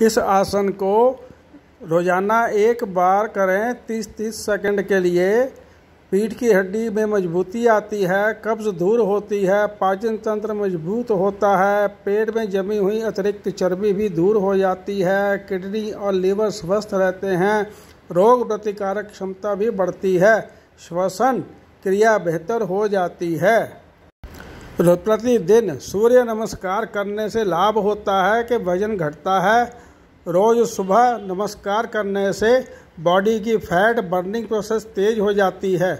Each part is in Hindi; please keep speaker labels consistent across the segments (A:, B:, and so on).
A: इस आसन को रोज़ाना एक बार करें 30-30 सेकंड के लिए। पीठ की हड्डी में मजबूती आती है, कब्ज दूर होती है, पाचन तंत्र मज़बूत होता है, पेट में जमी हुई अतिरिक्त चर्बी भी दूर हो जाती है, किडनी और लीवर स्वस्थ रहते हैं, रोग प्रतिकारक क्षमता भी बढ़ती है, श्वसन क्रिया बेहतर हो जाती है। प्रतिदिन सूर्य नमस्कार करने से लाभ होता है कि वज़न घटता है रोज़ सुबह नमस्कार करने से बॉडी की फैट बर्निंग प्रोसेस तेज हो जाती है,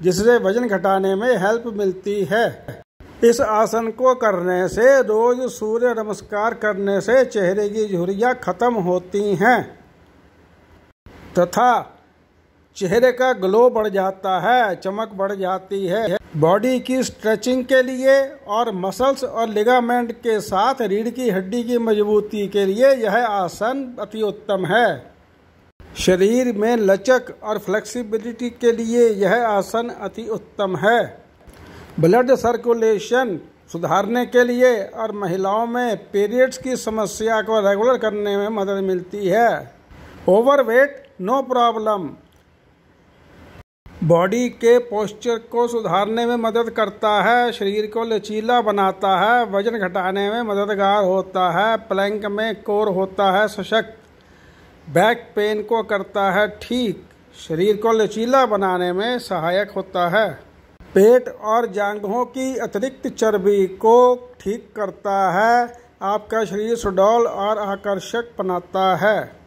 A: जिससे वज़न घटाने में हेल्प मिलती है। इस आसन को करने से रोज सूर्य नमस्कार करने से चेहरे की झुरियाँ खत्म होती हैं, तथा चेहरे का ग्लो बढ़ जाता है, चमक बढ़ जाती है। बॉडी की स्ट्रेचिंग के लिए और मसल्स और लिगामेंट के साथ रीढ़ की हड्डी की मजबूती के लिए यह आसन अति उत्तम है। शरीर में लचक और फ्लेक्सिबिलिटी के लिए यह आसन अति उत्तम है। ब्लड सर्कुलेशन सुधारने के लिए और महिलाओं में पीरियड्स की समस्या को रेगुलर करने में मदद मिलती है। ओवरवेट नो प्रॉब्लम बॉडी के पोस्चर को सुधारने में मदद करता है, शरीर को लचीला बनाता है, वज़न घटाने में मददगार होता है प्लैंक में कोर होता है, सशक्त। बैक पेन को करता है ठीक, शरीर को लचीला बनाने में सहायक होता है। पेट और जांघों की अतिरिक्त चर्बी को ठीक करता है, आपका शरीर सुडौल और आकर्षक बनाता है।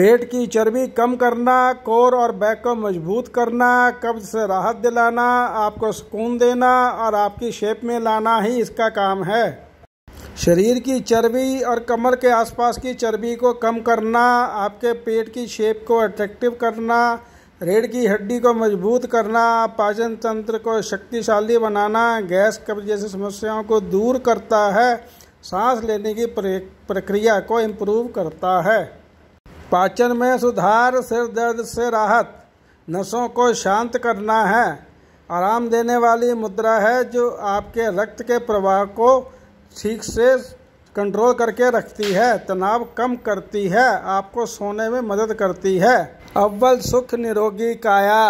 A: पेट की चर्बी कम करना, कोर और बैक को मज़बूत करना, कब्ज से राहत दिलाना, आपको सुकून देना और आपकी शेप में लाना ही इसका काम है। शरीर की चर्बी और कमर के आसपास की चर्बी को कम करना, आपके पेट की शेप को अट्रैक्टिव करना रीढ़ की हड्डी को मज़बूत करना, पाचन तंत्र को शक्तिशाली बनाना, गैस कब्ज जैसी समस्याओं को दूर करता है, सांस लेने की प्रक्रिया को इम्प्रूव करता है। पाचन में सुधार, सिर दर्द से राहत। नसों को शांत करना है। आराम देने वाली मुद्रा है जो आपके रक्त के प्रवाह को ठीक से कंट्रोल करके रखती है। तनाव कम करती है। आपको सोने में मदद करती है। अव्वल सुख निरोगी काया।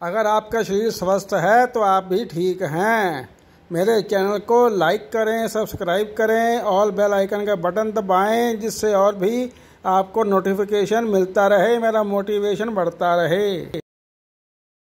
A: अगर आपका शरीर स्वस्थ है तो आप भी ठीक हैं। मेरे चैनल को लाइक करें, सब्सक्राइब करें, ऑल बेल आइकन का बटन दबाएँ, जिससे और भी आपको नोटिफिकेशन मिलता रहे मेरा मोटिवेशन बढ़ता रहे।